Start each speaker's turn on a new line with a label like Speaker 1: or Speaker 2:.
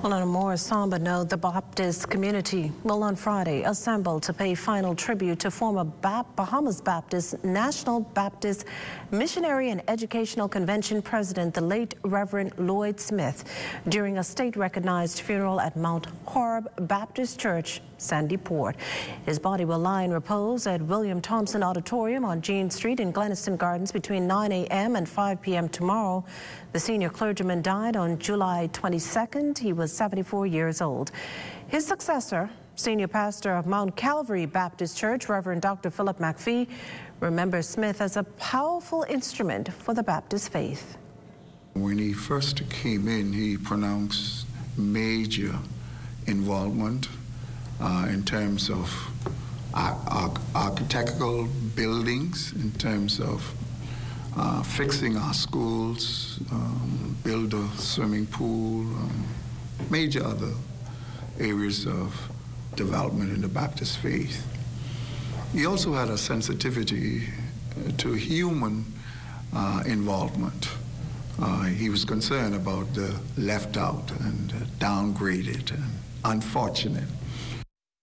Speaker 1: Well, on a more somber note, the Baptist community will on Friday assemble to pay final tribute to former ba Bahamas Baptist National Baptist Missionary and Educational Convention President, the late Reverend Lloyd Smith, during a state-recognized funeral at Mount Horeb Baptist Church, Sandy Port. His body will lie in repose at William Thompson Auditorium on Jean Street in Gleniston Gardens between 9 a.m. and 5 p.m. tomorrow. The senior clergyman died on July 22nd. He was 74 years old. His successor, senior pastor of Mount Calvary Baptist Church, Reverend Dr. Philip McPhee, remembers Smith as a powerful instrument for the Baptist faith.
Speaker 2: When he first came in, he pronounced major involvement uh, in terms of ar architectural buildings, in terms of uh, fixing our schools, um, build a swimming pool, um, major other areas of development in the Baptist faith. He also had a sensitivity uh, to human uh, involvement. Uh, he was concerned about the left out and downgraded and unfortunate